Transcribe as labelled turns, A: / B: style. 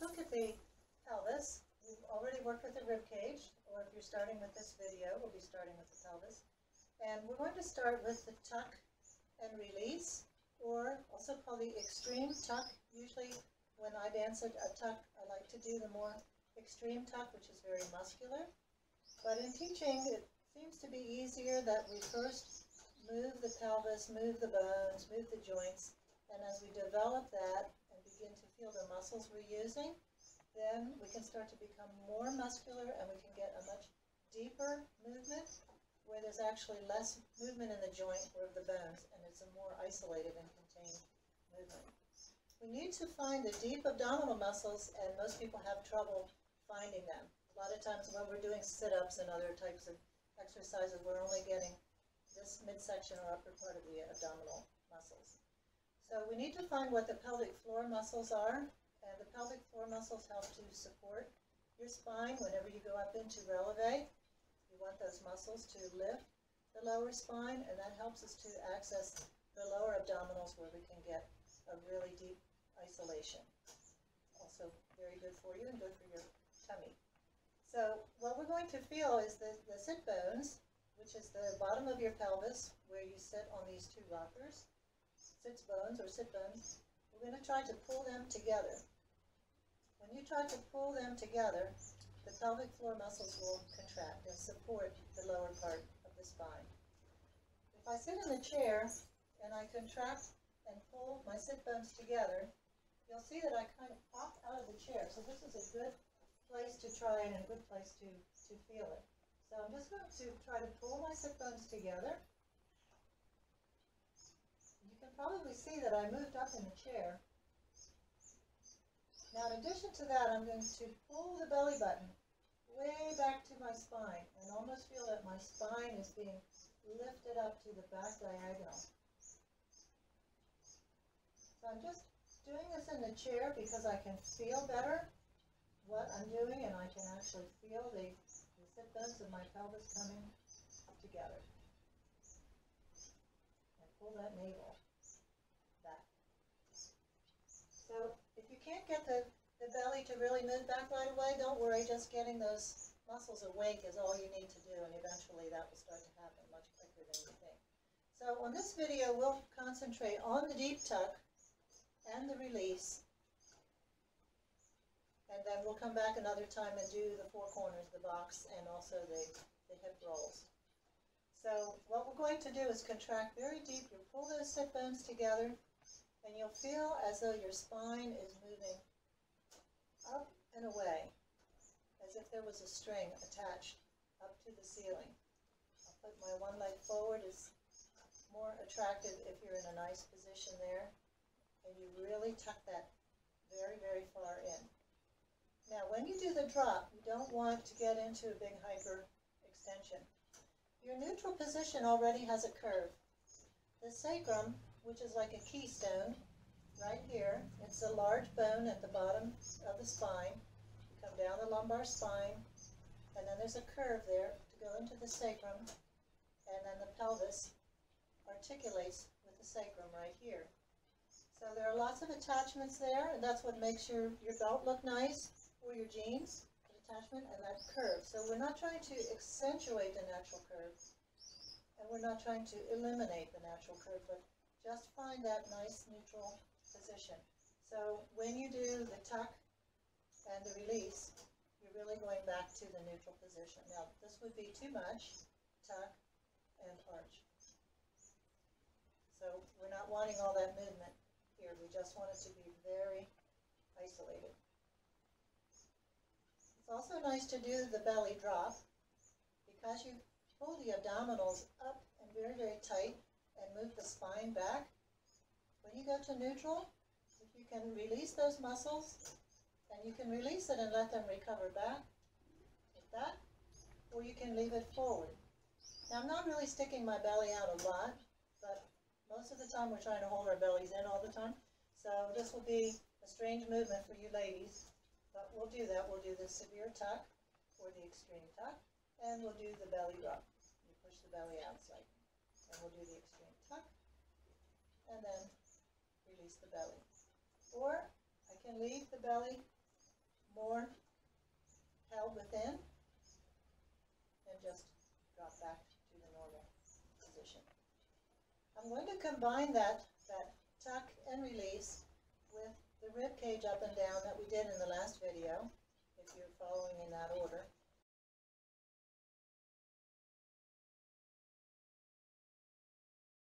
A: look at the pelvis. We've already worked with the rib cage, or if you're starting with this video, we'll be starting with the pelvis. And we're going to start with the tuck and release, or also called the extreme tuck. Usually when I dance a, a tuck, I like to do the more extreme tuck, which is very muscular. But in teaching, it seems to be easier that we first move the pelvis, move the bones, move the joints, and as we develop that begin to feel the muscles we're using, then we can start to become more muscular and we can get a much deeper movement where there's actually less movement in the joint or the bones and it's a more isolated and contained movement. We need to find the deep abdominal muscles and most people have trouble finding them. A lot of times when we're doing sit-ups and other types of exercises, we're only getting this midsection or upper part of the abdominal. So we need to find what the pelvic floor muscles are and the pelvic floor muscles help to support your spine whenever you go up into releve. You want those muscles to lift the lower spine, and that helps us to access the lower abdominals where we can get a really deep isolation. Also very good for you and good for your tummy. So what we're going to feel is the, the sit bones, which is the bottom of your pelvis where you sit on these two rockers. Sits bones or sit bones. We're going to try to pull them together. When you try to pull them together, the pelvic floor muscles will contract and support the lower part of the spine. If I sit in the chair and I contract and pull my sit bones together, you'll see that I kind of pop out of the chair. So this is a good place to try and a good place to, to feel it. So I'm just going to try to pull my sit bones together. Probably see that I moved up in the chair now, in addition to that, I'm going to pull the belly button way back to my spine and almost feel that my spine is being lifted up to the back diagonal. So I'm just doing this in the chair because I can feel better what I'm doing and I can actually feel the, the sit bones of my pelvis coming together. And pull that navel back. So if you can't get the, the belly to really move back right away, don't worry, just getting those muscles awake is all you need to do, and eventually that will start to happen much quicker than you think. So on this video, we'll concentrate on the deep tuck and the release, and then we'll come back another time and do the four corners, the box, and also the, the hip rolls. So what we're going to do is contract very deep. You pull those hip bones together, and you'll feel as though your spine is moving up and away, as if there was a string attached up to the ceiling. I'll put my one leg forward. It's more attractive if you're in a nice position there. And you really tuck that very, very far in. Now, when you do the drop, you don't want to get into a big hyper extension. Your neutral position already has a curve. The sacrum which is like a keystone right here. It's a large bone at the bottom of the spine. You come down the lumbar spine, and then there's a curve there to go into the sacrum, and then the pelvis articulates with the sacrum right here. So there are lots of attachments there, and that's what makes your, your belt look nice, or your jeans, the attachment, and that curve. So we're not trying to accentuate the natural curve, and we're not trying to eliminate the natural curve, but just find that nice neutral position. So when you do the tuck and the release, you're really going back to the neutral position. Now, this would be too much, tuck and arch. So we're not wanting all that movement here. We just want it to be very isolated. It's also nice to do the belly drop because you pull the abdominals up and very, very tight move the spine back. When you go to neutral, if you can release those muscles, and you can release it and let them recover back, like that, or you can leave it forward. Now I'm not really sticking my belly out a lot, but most of the time we're trying to hold our bellies in all the time. So this will be a strange movement for you ladies, but we'll do that. We'll do the severe tuck or the extreme tuck, and we'll do the belly drop. You push the belly out slightly, and we'll do the extreme tuck, and then release the belly. Or I can leave the belly more held within, and just drop back to the normal position. I'm going to combine that, that tuck and release with the rib cage up and down that we did in the last video, if you're following in that order.